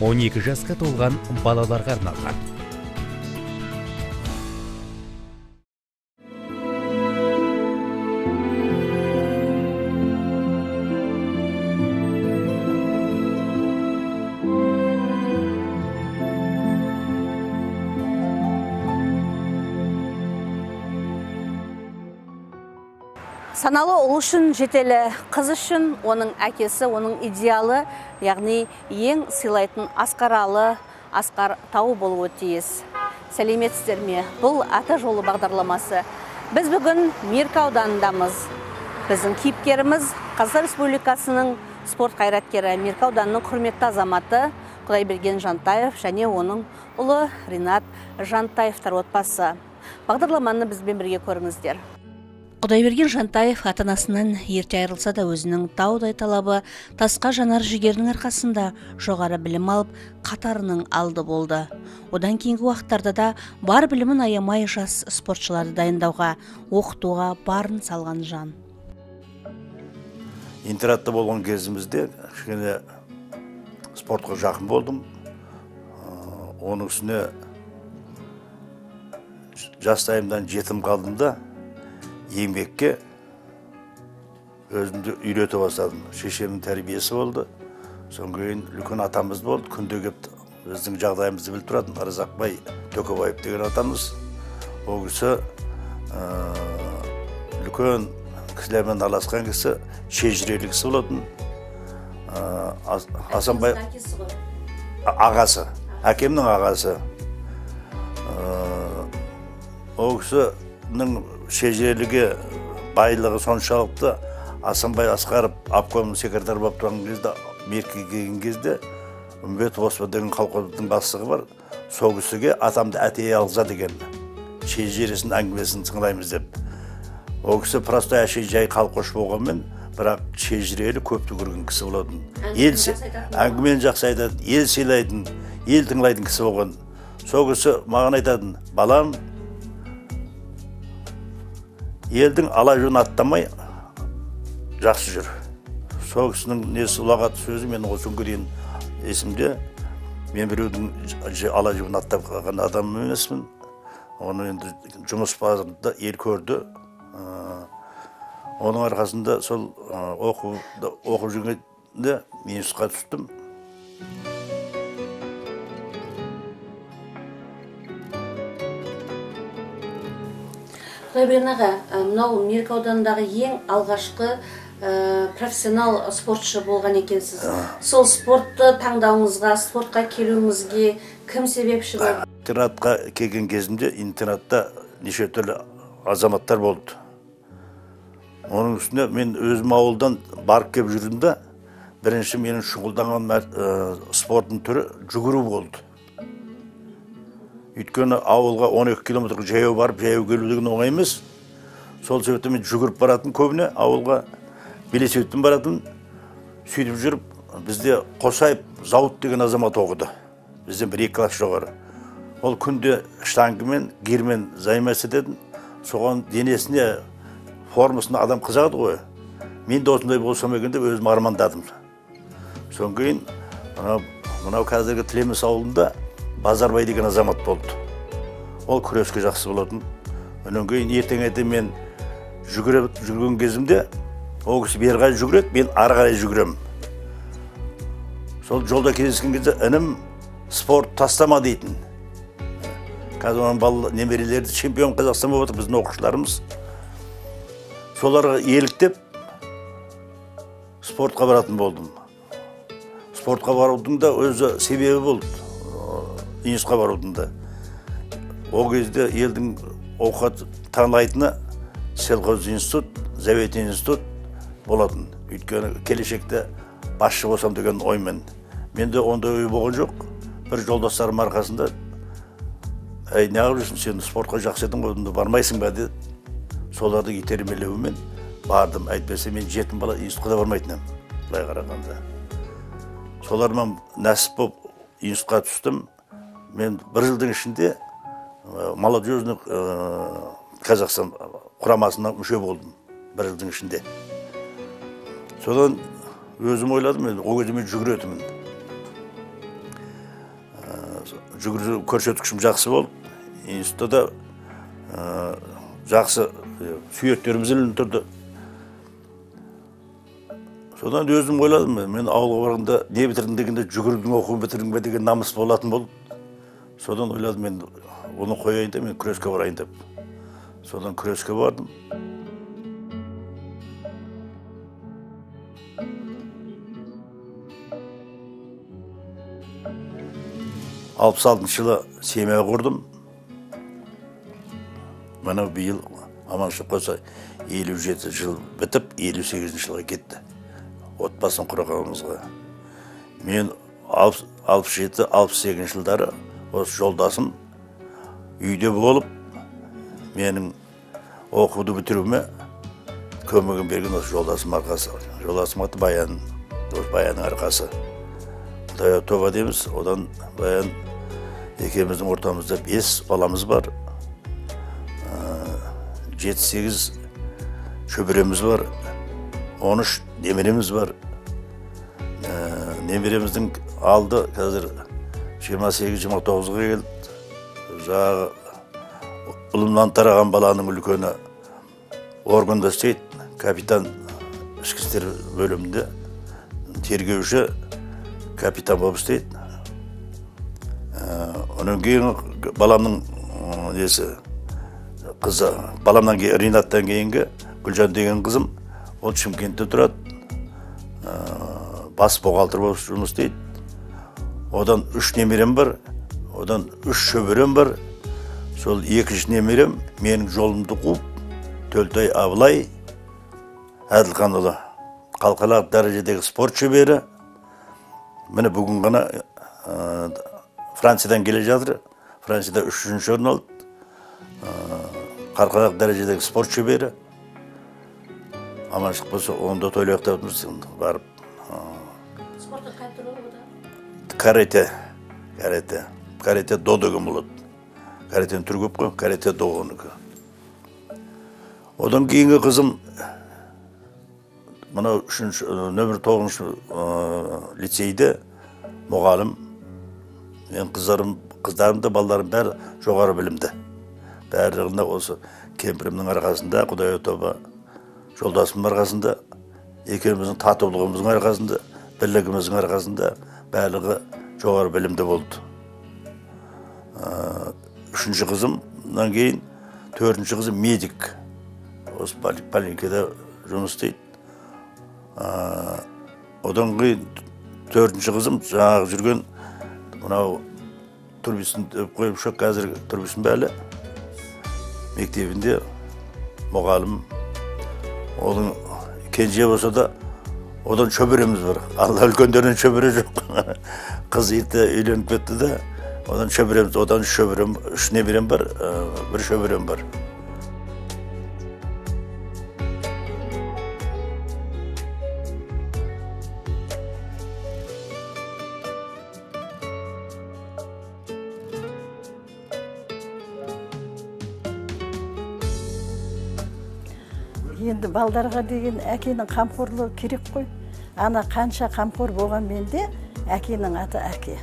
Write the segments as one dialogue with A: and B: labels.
A: 12 жасқа толған балаларға арналған.
B: Саналы ұл үшін жетелі қыз үшін оның әкесі оның идеалы яғни ең сыйлайтын асқаралы асқар тауы болуы тиіс. Сәлеметсіздер ме? Бұл ата жолы бағдарламасы. Біз бүгін меркі ауданындамыз. Біздің кейіпкеріміз қазақстан республикасының спорт қайраткері меркі ауданының құрметті азаматы құдайберген жантаев және оның ұлы ринат жантаевтар отбасы. Бағдарламаны бізбен бірге көріңіздер. Құдайберген жантаев ата анасынан ерте айырылса да өзінің таудай талабы тасқа жанар жігерінің арқасында жоғары білім алып қатарының алды болды. Одан кейінгі уақыттарда да бар білімін аямай жас спортшыларды дайындауға оқытуға барын салған жан.
C: Интернатта болған кезімізде кішкене спортқа жақын болдым. Оның үстіне жастайымнан жетім қалдым да еңбекке өзімді үйрете бастадым шешемнің тәрбиесі болды содан кейін үлкен атамыз болды күнде келіп біздің жағдайымызды біліп тұратын ырзақбай төкебаев деген атамыз ол кісі үлкен кісілермен араласқан кісі шежірелі кісі болатын асанбай ағасы әкемнің ағасы ол кісінің шежірелігі байлығы соншалықты асанбай асқаров обком секретарь болып тұрған кезде меркеге келген кезде үмбетов оспан деген колхоздың бастығы бар сол кісіге атамды әтей алғыза деген шежіресін әңгімесін тыңдаймыз деп. Ол кісі простой әшей жай колхоз болғанмен бірақ шежірелі көпті көрген кісі болатын. Ел әңгімені жақсы айтады ел сыйлайтын ел тыңдайтын кісі болған. Сол кісі маған айтатын балам елдің ала жөнін аттамай жақсы жүр. Сол кісінің несі ұлағат сөзі мен осы күнге дейін есімде. Мен біреудің ала жібін аттап қалған адам емеспін. Оны енді жұмыс базарында ел көрді. Оның арқасында сол оқуды оқып жүргенде институтқа түстім.
B: Құдайберген аға мынау меркі ауданындағы ең алғашқы профессионал спортшы болған екенсіз. Сол спортты таңдауыңызға спортқа келуіңізге кім себепші болды?
C: Интернатқа келген кезімде интернатта неше түрлі азаматтар болды. Оның үстіне мен өзім ауылдан барып келіп жүрдім да бірінші менің шұғылданған спорттың түрі жүгіру болды. Өйткені ауылға 12 километр жаяу барып жаяу келу деген оңай емес сол себептен мен жүгіріп баратын көбіне ауылға велосипедпен баратын сөйтіп жүріп бізде қосаев зауыт деген азамат оқыды. Бізден бір екі класс жоғары. Ол күнде штангымен гирмен заниматься ететін соған денесіне формасына адам қызығады ғой. Мен де осындай болсам екен деп өзім армандадым. Содан кейін мынау мынау қазіргі тілеміс ауылында базарбай деген азамат болды. Ол күреске жақсы болатын. Одан кейін ертеңінде мен жүгіріп жүрген кезімде ол кісі бері қарай жүгіреді мен ары қарай жүгіремін. Сол жолда кездескен кезде інім спорт тастама дейтін. Қазір оның бала немерелері чемпион қазақстан болып отыр біздің оқушыларымыз. Соларға еліктеп спортқа баратын болдым. Спортқа барудың да өзі себебі болды. Институтқа барудың да ол кезде елдің оқат танайтыны селхоз институт завет институт болатын. Өйткені келешекте басшы болсам деген оймен. Менде ондай ой болған жоқ. Бір жолдастарым арқасында әй неғып жүрсің? Сен спортқа жақсы едің ғой онда бармайсың ба? деді солардың итермелеуімен бардым. Әйтпесе мен жетім бала институтқа да бармайтын едім былай қарағанда. Солармен нәсіп болып институтқа түстім. Мен бір жылдың ішінде молодежный қазақстан құрамасына мүше болдым бір жылдың ішінде. Содан өзім ойладым мен ол кезде мен жүгіретінмін. Жүгіру көрсеткішім жақсы болды. Институтта да жақсы сүйектеріміз ілініп тұрды. Содан өзім ойладым мен ауылға барғанда не бітірдің дегенде жүгірудің оқуын бітірдің бе? деген намыс болатын болды содан ойладым мен оны қояйын да мен күреске барайын деп. Содан күреске бардым. Алпыс алтыншы жылы семья құрдым. Мына биыл аманшылық болса елу жеті жыл бітіп елу сегізінші жылға кетті. Отбасын құрғанымызға мен алпыс жеті алпыс сегізінші жылдары осы жолдасым. Үйде болып менің оқуды бітіруіме көмегін берген осы жолдасым арқасы. Жолдасым аты баян осы баянның арқасы. Құдай тоба дейміз. Одан баян екеуміздің ортамызда бес баламыз бар. Жеті сегіз шөбереміз бар. он үш немереміз бар. Немереміздің алды қазір жиырма сегіз жиырма тоғызға келді. Жаңағы ұлымнан тараған баланың үлкені органда істейді. Капитан ішкі істер бөлімінде тергеуші капитан болып істейді. Одан кейін баламның несі қызы баламнан кейін ринаттан кейінгі гүлжан деген қызым ол шымкентте тұрады. Бас бухгалтер болып жұмыс істейді. Одан үш немерем бар одан үш шөберем бар. Сол екінші немерем менің жолымды қуып төлтай абылай әділханұлы халықаралық дәрежедегі спорт шебері. Міне бүгін ғана франциядан келе жатыр. Францияда үшінші орын алды. Халықаралық дәрежедегі спорт шебері. Аманшылық болса оны да деп отырмыз. Барып карате карате карате до деген болады каратенің түрі көп қой карате до оныкі одан кейінгі қызым мынау үшінші нөмір тоғызыншы лицейде мұғалім мен қыздарым қыздарым да балаларым бәрі жоғары білімді барлығында осы кемпірімнің арқасында құдай тоба жолдасымның арқасында екеуміздің татулығымыздың арқасында бірлігіміздің арқасында барлығы жоғары білімді болды үшінші қызымнан кейін төртінші қызым медик осы поликлиникада жұмыс істейді. Одан кейін төртінші қызым жаңағы жүрген мынау турбисін қойып шөк қазір турбисін бәлі. Мектебінде мұғалім оның кенже болса да одан шөбереміз бар алла үлкендерінен шөбере жоқ қыз ерте үйленіп кетті да одан шөбереміз одан үш шөберем үш немерем бар бір шөберем бар
D: енді балдарға деген әкенің қамқорлығы керек қой ана қанша қамқор болғанмен де әкенің аты әке.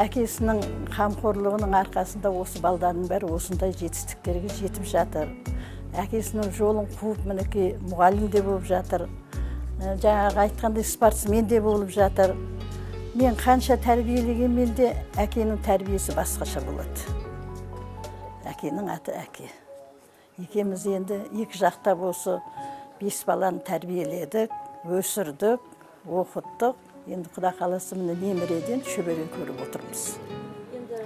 D: Әкесінің қамқорлығының арқасында осы балдардың бәрі осындай жетістіктерге жетіп жатыр. Әкесінің жолын қуып мінекей мұғалім де болып жатыр. Жаңағы айтқандай спортсмен де болып жатыр. Мен қанша тәрбиелегенмен де әкенің тәрбиесі басқаша болады. Әкенің аты әке. Екеуміз енді екі жақтап осы бес баланы тәрбиеледік. Өсірдік оқыттық. Енді құда қаласа міне немереден шөбере көріп отырмыз.
B: Енді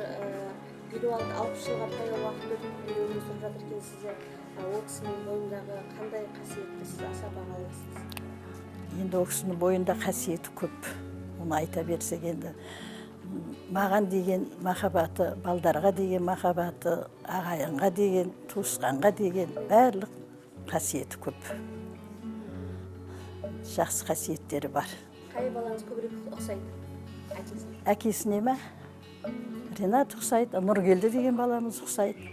B: елу алты алпыс жылға таяу уақыт өтіп өмір сүріп жатыр екенсіздер ол кісінің бойындағы қандай қасиетті сіз аса бағалайсыз
D: енді ол кісінің бойында қасиеті көп оны айта берсек енді. Маған деген махаббаты балдарға деген махаббаты ағайынға деген туысқанға деген барлық қасиеті көп. Жақсы қасиеттері бар
B: қай балаңыз көбірек ұқсайды әкесіне
D: әкесіне ма ринат ұқсайды нұргелді деген баламыз ұқсайды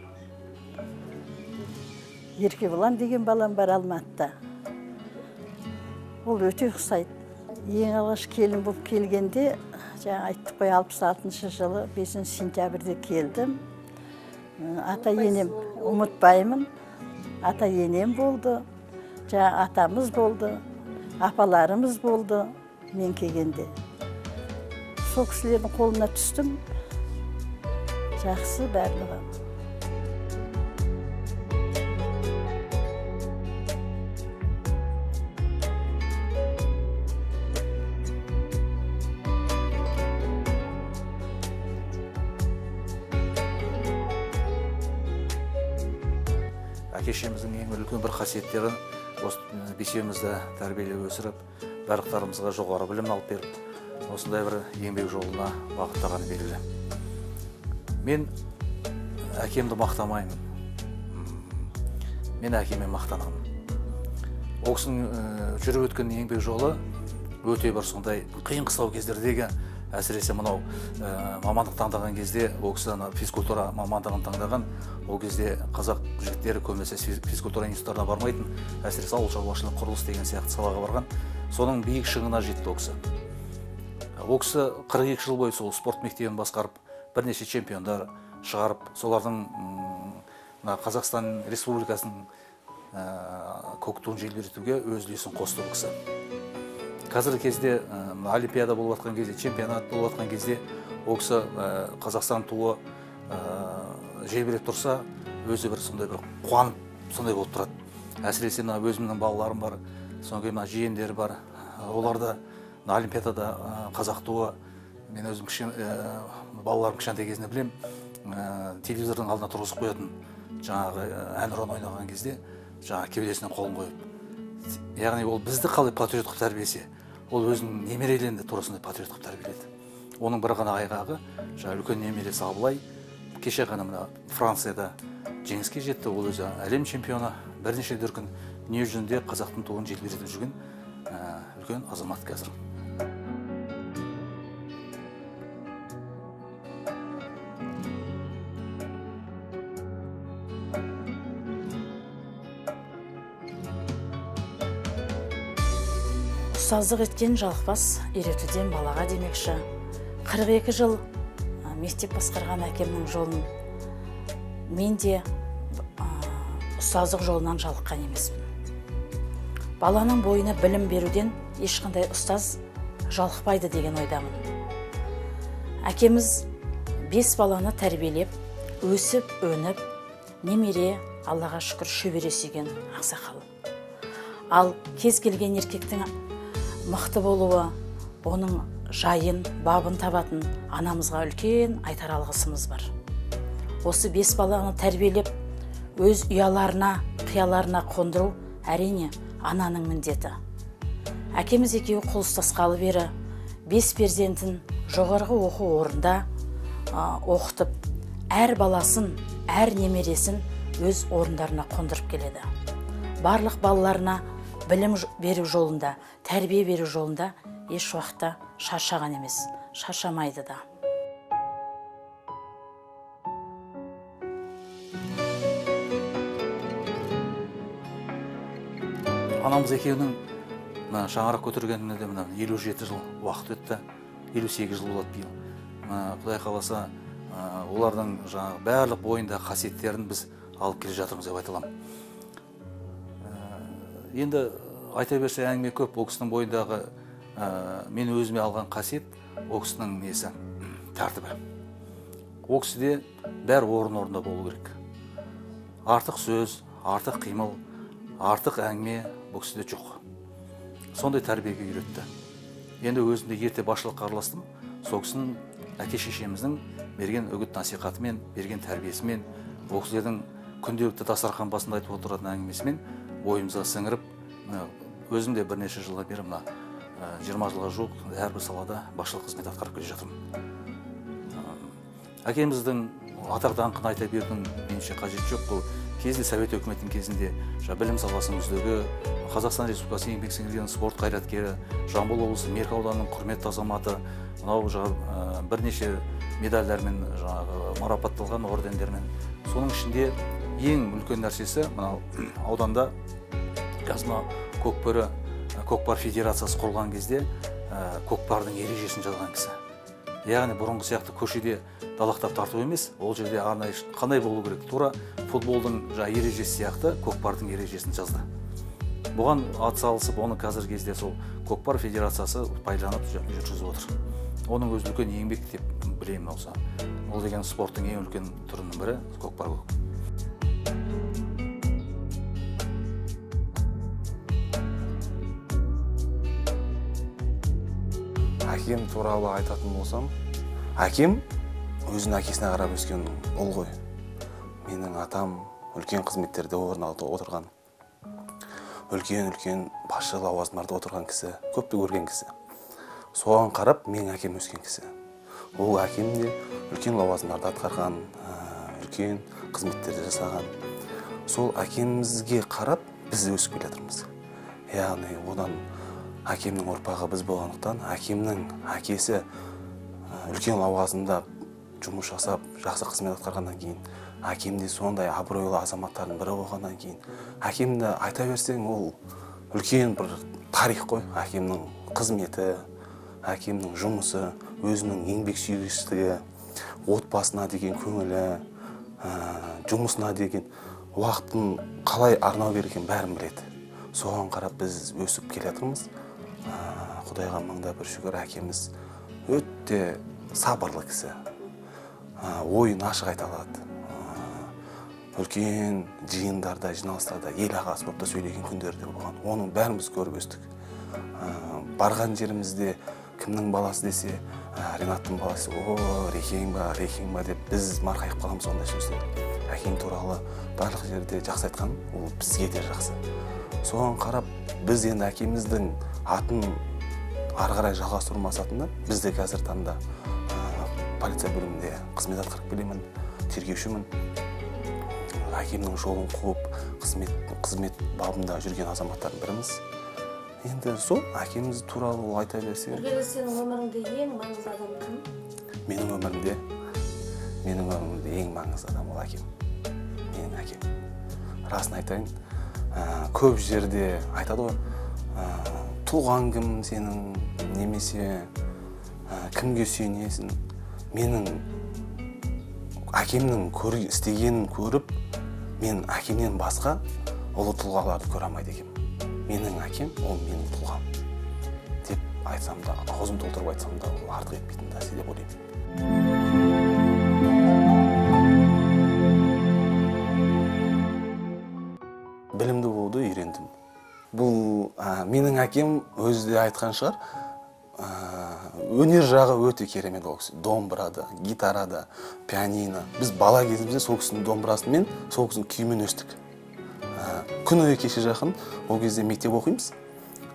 D: еркебұлан деген балам бар алматыда ол өте ұқсайды ең алғаш келін болып келгенде жаңа айттық қой алпыс алтыншы жылы бесінші сентябрьде келдім ата енем ұмытпаймын ата енем болды жаңа атамыз болды апаларымыз болды мен келгенде сол кісілердің қолына түстім жақсы барлығы
E: әке шешеміздің ең үлкен бір қасиеттері осы бесеуімізді тәрбиелеп өсіріп барлықтарымызға жоғары білім алып беріп осындай бір еңбек жолына бағыттағаны белгілі. Мен әкемді мақтамаймын. Мен әкеме мақтанамын. Ол кісінің жүріп өткен еңбек жолы өте бір сондай қиын қыстау кездердегі әсіресе мынау ә, мамандық таңдаған кезде ол кісі ана физкультура мамандығын таңдаған ол кезде қазақ жігіттері көбінесе физ- физкультура институтарына бармайтын әсіресе ауыл шаруашылығы құрылыс деген сияқты салаға барған. Соның биік шыңына жетті ол кісі. Ол кісі 42 жыл бойы сол спорт мектебін басқарып бірнеше чемпиондар шығарып солардың мына қазақстан республикасының ә, көк туын желбіретуге өз үлесін қосты бұл кісі. Қазіргі кезде ә, олимпиада болып жатқан кезде чемпионат болып жатқан кезде ол кісі қазақстан туы ә, желбіреп тұрса өзі бір сондай бір қуанып сондай болып тұрады. Әсіресе мына өзімнің балаларым бар содан кейін мына жиендер бар. Олар да олимпиадада қазақ туы. Мен өзім балаларым кішкентай кезінде білемін ә, телевизордың алдына тұрғызып қоятын жаңағы әнұран ойнаған кезде жаңағы кеудесіне қолын қойып. Яғни ол бізді қалай патриот қылып тәрбиелесе ол өзінің немерелерін де тура сондай патриот қылып тәрбиеледі. Оның бір ғана айғағы жаңағы үлкен немересі абылай кеше ғана мына францияда жеңіске жетті ол өзі әлем чемпионы бірнеше дүркін дүние жүзінде қазақтың туын желбіретіп жүрген ә, үлкен азамат қазір
F: ұстаздық еткен жалықпас үйретуден балаға демекші. 42 жыл мектеп басқарған әкемнің жолын мен де ұстаздық жолынан жалыққан емеспін. Баланың бойына білім беруден ешқандай ұстаз жалықпайды деген ойдамын. Әкеміз бес баланы тәрбиелеп өсіп өніп немере аллаға шүкір шөбере сүйген ақсақал. Ал кез келген еркектің мықты болуы оның жайын бабын табатын анамызға үлкен айтар алғысымыз бар. Осы бес баланы тәрбиелеп өз ұяларына қияларына қондыру әрине ананың міндеті. Әкеміз екеуі қол бері бес перзентін жоғарғы оқу орында а, оқытып әр баласын әр немересін өз орындарына қондырып келеді. Барлық балаларына білім беру жолында тәрбие беру жолында еш уақытта шаршаған емес шаршамайды да.
E: Анамыз екеуінің мына шаңырақ көтергеніне де мына елу жеті жыл уақыт өтті. Елу сегіз жыл болады биыл. Құдай қаласа олардың жаңағы барлық бойындағы қасиеттерін біз алып келе жатырмыз деп айта аламын. Енді айта берсе әңгіме көп. Ол кісінің бойындағы ә, мен өзіме алған қасиет ол кісінің несі? Тәртібі. Ол кісіде бәрі орын орнында болу керек. Артық сөз артық қимыл артық әңгіме бұл кісіде жоқ. Сондай тәрбиеге үйретті. Енді өзімде ерте басшылыққа араластым. Сол кісінің әке шешеміздің берген үгіт насихатымен берген тәрбиесімен ол кісілердің күнделікті дастархан басында айтып отыратын әңгімесімен бойымызға сіңіріп өзім де бірнеше жылға бері мына жиырма жылға жуық әрбір салада басшылық қызмет атқарып келе жатырмын. Әкеміздің атақ даңқын айта берудің меніңше қажеті жоқ. Бұл кезінде совет өкіметінің кезінде жаңа білім саласының үздігі қазақстан республикасы еңбек сіңірген спорт қайраткері жамбыл облысы меркі ауданының құрметті азаматы мынау жаңағы бірнеше медальдармен жаңағы марапатталған ордендермен. Соның ішінде ең үлкен нәрсесі мынау ауданда қазір мына көкбөрі көкпар федерациясы құрылған кезде ә, көкпардың ережесін жазған кісі. Яғни бұрынғы сияқты көшеде далақтап тарту емес ол жерде арнайы қандай болу керек? Тура футболдың жаңағы ережесі сияқты көкпардың ережесін жазды. Бұған атсалысып оны қазіргі кезде сол көкпар федерациясы пайдаланып жүргізіп отыр. Оның өзі үлкен еңбек деп білемін осы. Ол деген спорттың ең үлкен түрінің бірі көкпар
G: әкем туралы айтатын болсам әкем өзінің әкесіне қарап өскен ұл ғой. Менің атам үлкен қызметтерде орын отырған. Үлкен үлкен басшы лауазымдарда отырған кісі көпті көрген кісі. Соған қарап менің әкем өскен кісі. Ол әкем де үлкен лауазымдарды атқарған ә, үлкен қызметтерді жасаған. Сол әкемізге қарап біз өсіп келе жатырмыз. Яғни одан әкемнің ұрпағы біз болғандықтан әкемнің әкесі үлкен лауазымда жұмыс жасап жақсы қызмет атқарғаннан кейін әкем де сондай абыройлы азаматтардың бірі болғаннан кейін әкемді айта берсең ол үлкен бір тарих қой. Әкемнің қызметі әкемнің жұмысы өзінің еңбексүйгіштігі отбасына деген көңілі жұмысына деген уақытын қалай арнау керек екенін бәрін біледі. Соған қарап біз өсіп келе жатырмыз. Құдайға мыңда бір шүкір әкеміз өте сабырлы кісі. Ойын ашық айта алады. Үлкен жиындарда жиналыстарда ел ағасы болып та сөйлеген күндері де болған. Оның бәрін біз көріп өстік. Барған жерімізде кімнің баласы десе «Ә, ринаттың баласы о рекең ба рекең ба деп біз марқайып қаламыз ондай сөзден әкең туралы барлық жерде жақсы айтқан ол бізге де жақсы. Соған қарап біз енді әкеміздің атын ары қарай жалғастыру мақсатында біз де қазір таңда ә, полиция бөлімінде қызмет атқарып келемін тергеушімін. Әкемнің жолын қуып қызмет қызмет бабында жүрген азаматтардың біріміз. Енді сол әкеміз туралы ол айта берсе
B: сенің өміріңде ең маңызды адам кім?
G: Менің өмірімде менің өмірімде ең маңызды адам ол әкем. Менің әкем. Расын айтайын. Ә, көп жерде айтады ғой ә, туған кім сенің немесе ә, кімге сүйенесің менің әкемнің көр, істегенін көріп мен әкемнен басқа ұлы тұлғаларды көре алмайды екенмін менің әкем ол менің тұлғам деп айтсам да аузым толтырып айтсам да ол артық етпейтін нәрсе деп ойлаймын әкем өзі де айтқан шығар. Ә, өнер жағы өте керемет ол кісі. Домбырада гитарада пианино. Біз бала кезімізде сол кісінің домбырасымен сол кісінің күйімен өстік. Ә, күніге кеше жақын. Ол кезде мектеп оқимыз.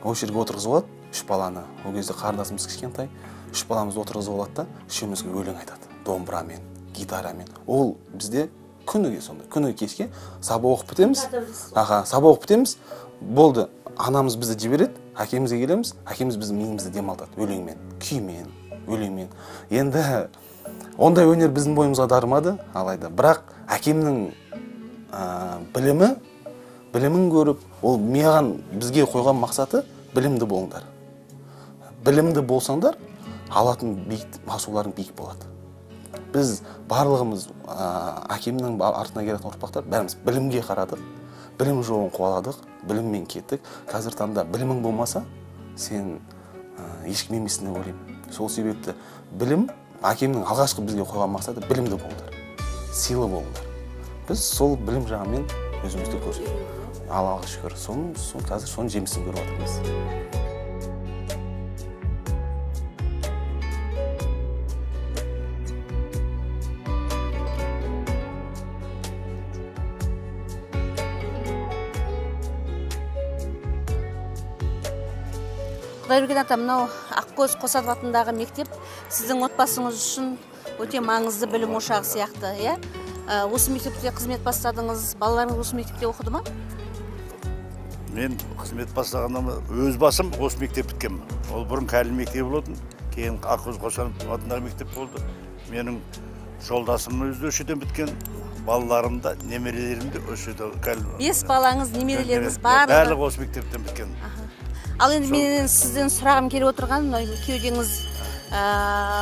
G: Ол жерге отырғызып алады. Үш баланы. Ол кезде қарындасымыз кішкентай. Үш баламызды отырғызып алады да үшеумізге өлең айтады. Домбырамен гитарамен. Ол бізде күніге сондай. Күніге кешке сабақ оқып бітеміз. Аха сабақ оқып бітеміз. Болды. Анамыз бізді жібереді әкемізге келеміз әкеміз біздің миымызды демалтады өлеңмен күймен өлеңмен. Енді ондай өнер біздің бойымызға дарымады алайда. Бірақ әкемнің ә, білімі білімін көріп ол маған бізге қойған мақсаты білімді болыңдар. Білімді болсаңдар алатын биік асуларың биік болады. Біз барлығымыз ә, әкемнің артынан келетін ұрпақтар бәріміз білімге қарадық. Білім жолын қуаладық біліммен кеттік. Қазір таңда білімің болмаса сен ә, ешкім емессің деп ойлаймын. Сол себепті білім әкемнің алғашқы бізге қойған мақсаты білімді болыңдар сыйлы болыңдар. Біз сол білім жағымен өзімізді көрсеттік аллаға шүкір. Соның қазір соның жемісін көріп жатырмыз
B: құдайберген ата мынау ақкөз қосатов атындағы мектеп сіздің отбасыңыз үшін өте маңызды білім ошағы сияқты иә? Ә, осы мектепте қызмет бастадыңыз балаларыңыз осы мектепте оқыды ма?
C: Мен қызмет бастағаннан өз басым осы мектеп біткенмін ол бұрын кәлі мектебі болатын кейін ақкөз қошанов атындағы мектеп болды. Менің жолдасым өзі осы жерден біткен балаларым да немерелерім де осы жерде
B: бес балаңыз немерелеріңіз
C: барлығы.
B: барлығы
C: осы мектептен біткен.
B: Ал енді менен сізден сұрағым келіп отырған мынау кеудеңіз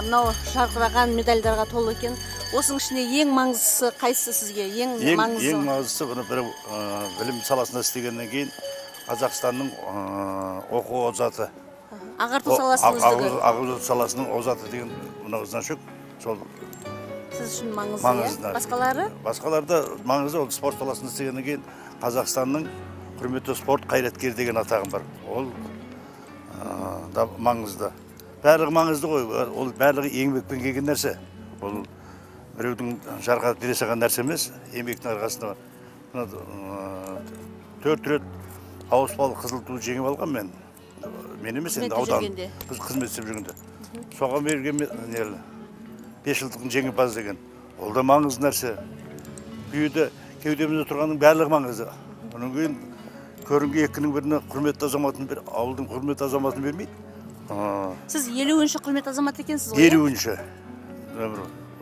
B: мынау жарқыраған медальдарға толы екен. Осының ішінде ең маңыздысы қайсысы сізге? Ең,
C: ең
B: маңызды
C: ең маңыздысы? бұны бір білім саласында істегеннен кейін қазақстанның оқу озаты.
B: Ағарту саласының үздігі.
C: ағарту саласының озаты деген мынау значок сол.
B: Сіз үшін маңызды
C: маңызды
B: иә басқалары?
C: Басқалары да маңызды. Ол спорт саласында істегеннен кейін қазақстанның құрметті спорт қайраткері деген атағым бар. Ол ә, да маңызды. Барлығы маңызды ғой. Ол барлығы еңбекпен келген нәрсе. Ол біреудің жарқатып бере салған нәрсе емес еңбектің арқасында мына ә, төрт рет ауыспалы қызыл туды жеңіп алған мен. Мен емес енді аудан. біз қызмет істеп жүргенде. Соған берген бес жылдықтың жеңімпазы деген. Ол да маңызды нәрсе. Бүйеде кеудемізде тұрғанның барлығы маңызды. Одан кейін көрінген екінің біріне құрметті азаматын бер ауылдың құрметті азаматын бермейді
B: сіз елуінші құрметті азамат екенсіз ғой
C: елуінші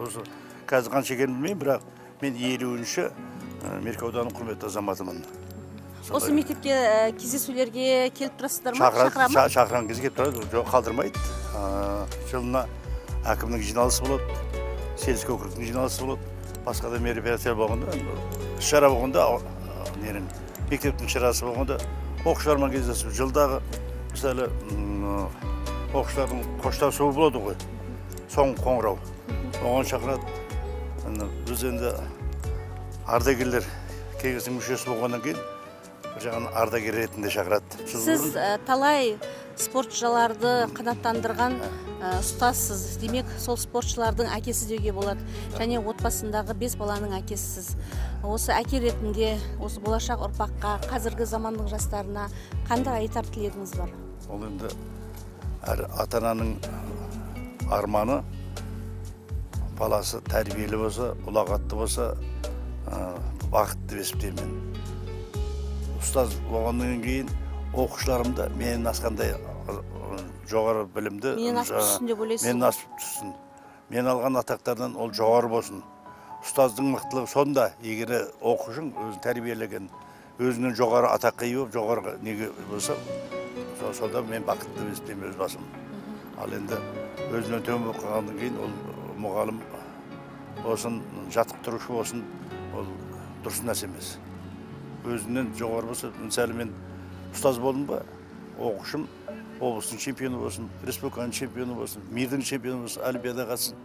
C: осы қазір қанша екенін білмеймін бірақ мен елуінші мерке ауданының құрметті азаматымын
B: осы мектепке кездесулерге келіп тұрасыздар ма
C: шақырады
B: шақыра ма
C: ша- шақырған кезде келіп тұрады жоқ қалдырмайды жылына әкімнің жиналысы болады сельский округтың жиналысы болады басқа да мероприятие болғанда іс шара болғанда ненің мектептің шарасы болғанда оқушылармен кездесіп жылдағы мысалы оқушылардың қоштасуы болады ғой соңғы қоңырау. Оған шақырады. Біз енді ардагерлер кеңесінің мүшесі болғаннан кейін бір жағынан ардагер ретінде шақырады.
B: Сіз ә, талай спортшыларды қанаттандырған ә, ұстазсыз. Демек сол спортшылардың әкесі деуге болады. Және отбасындағы бес баланың әкесісіз. Осы әке ретінде осы болашақ ұрпаққа қазіргі заманның жастарына қандай айтар тілегіңіз бар?
C: Ол енді әр ата ананың арманы. Баласы тәрбиелі болса ұлағатты болса ә, бақытты деп есептеймін мен. Ұстаз болғаннан кейін оқушыларым да менен асқандай жоғары білімді
B: Менен асып түссін деп ойлайсыз
C: менен асып түссін. Мен алған атақтардан ол жоғары болсын. Ұстаздың мықтылығы сонда. Егер оқушың өзін тәрбиелеген өзінен жоғары атаққа ие болып жоғары неге болса со- сонда мен бақытты есептеймін өз басым. Ал енді өзінен төмен болып қалғаннан кейін ол мұғалім болсын жаттықтырушы болсын ол дұрыс нәрсе емес. Өзінен жоғары болса мысалы мен ұстаз болдым ба оқушым облыстың чемпионы болсын республиканың чемпионы болсын мирдің чемпионы болсын олимпиадаға қатыссын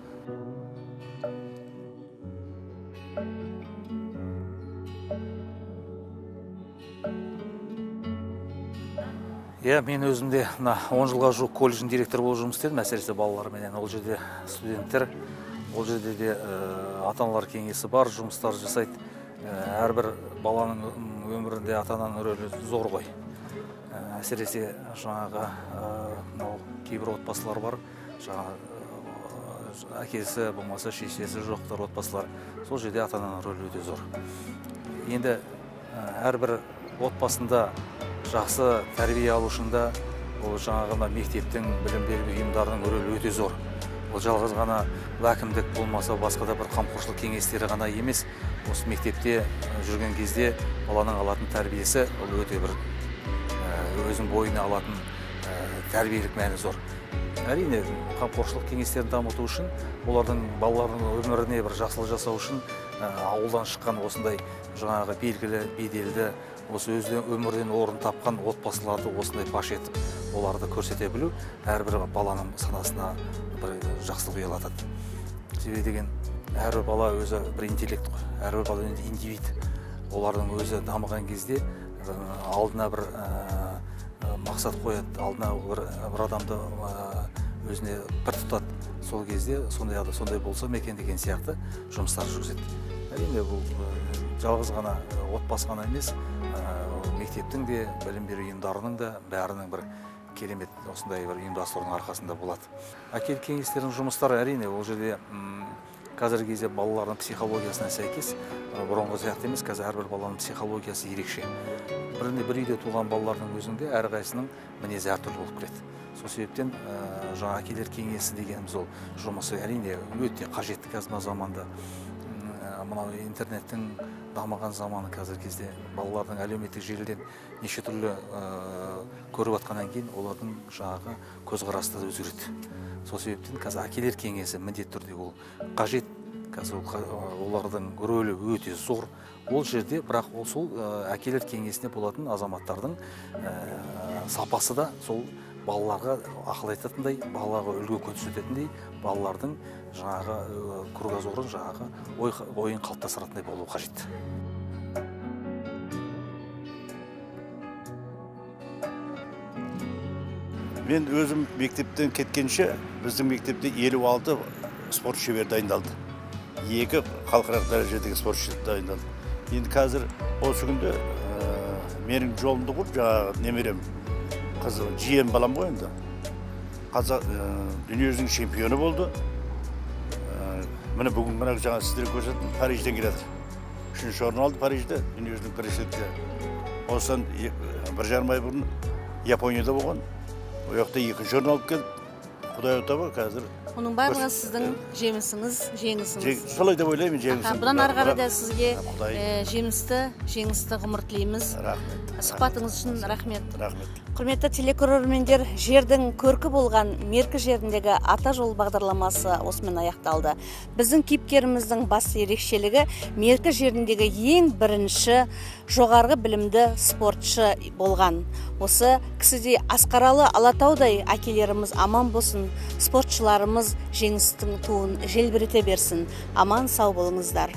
E: иә мен өзім де мына он жылға жуық колледждің директоры болып жұмыс істедім. Әсіресе балаларменен ол жерде студенттер ол жерде де ә, ата аналар кеңесі бар жұмыстар жасайды. Ә, әрбір баланың өмірінде ата ананың рөлі зор ғой. Ә, әсіресе жаңағы мынау кейбір отбасылар бар. Жаңағы әкесі болмаса шешесі жоқтар отбасылар. Сол жерде ата ананың рөлі өте зор. Енді әрбір отбасында жақсы тәрбие алушында ол жаңағы мына мектептің білім беру ұйымдарының рөлі өте зор. Ол жалғыз ғана әкімдік болмаса басқа да бір қамқоршылық кеңестері ғана емес осы мектепте жүрген кезде баланың алатын тәрбиесі ол өте бір өзінің бойына алатын тәрбиелік мәні зор. Әрине қамқоршылық кеңестерін дамыту үшін олардың балалардың өміріне бір жақсылық жасау үшін ауылдан шыққан осындай жаңағы белгілі беделді осы өзі өмірден орын тапқан отбасыларды осындай паш етіп оларды көрсете білу әрбір баланың санасына бір жақсылық ұялатады. Себебі деген әрбір бала өзі бір интеллект қой. Әрбір бала индивид. Олардың өзі дамыған кезде алдына бір мақсат қояды. Алдына бір, бір адамды өзіне бір тұтады. Сол кезде сондай сондай болса екен деген сияқты жұмыстар жүргізеді. Әрине бұл жалғыз ғана отбасы ғана емес мектептің де білім беру ұйымдарының да бәрінің бір керемет осындай бір ұйымдастырудың арқасында болады. Әкелік кеңестердің жұмыстары әрине ол жерде қазіргі кезде балалардың психологиясына сәйкес бұрынғы сияқты емес қазір әрбір баланың психологиясы ерекше. Бір, бір үйде туған балалардың өзінде әрқайсысының мінезі әртүрлі болып келеді сол себептен ә, жаңа әкелер кеңесі дегеніміз ол жұмысы әрине өте қажетті қазір мына заманда мынау интернеттің дамыған заманы қазіргі кезде балалардың әлеуметтік желіден неше түрлі ә, көріп жатқаннан кейін олардың жаңағы да өзгереді. Сол себептен қазір әкелер кеңесі міндетті түрде ол қажет. Қазір қа- олардың рөлі өте зор ол жерде бірақ ол сол ә, әкелер кеңесіне болатын азаматтардың сапасы да сол балаларға ақыл айтатындай балаларға үлгі көрсететіндей балалардың жаңағы кругозорын жаңағы ой, ойын қалыптастыратындай болуы қажет.
C: Мен өзім мектептен кеткенше біздің мектепте елу алты спорт шебері дайындалды. Екі халықаралық дәрежедегі спортшы дайындалды. Енді қазір осы күнде ә, менің жолымды қуып жаңағы немерем қызы жиен балам ғой енді қазақ дүниежүзінің чемпионы болды міне бүгін мына жаңа сіздерге көрсеттім парижден келе жатыр үшінші орын алды парижде дүниежүзілік біріншілікте осыдан бір жарым ай бұрын японияда болған ол жақта екінші орын алып келді құдай табар қазір
H: оның барлығы сіздің жемісіңіз жеңісіңіз
C: жең- солай деп ойлаймын жеңісім
H: бұдан ары қарай да сізге жемісті жеңісті ғұмыр тілейміз
C: рахмет
H: сұхбатыңыз үшін рахмет
C: рахмет
H: құрметті телекөрермендер жердің көркі болған меркі жеріндегі ата жол бағдарламасы осымен аяқталды. Біздің кейіпкеріміздің басты ерекшелігі меркі жеріндегі ең бірінші жоғарғы білімді спортшы болған. Осы кісідей асқаралы алатаудай әкелеріміз аман болсын спортшыларымыз жеңістің туын желбірете берсін аман сау болыңыздар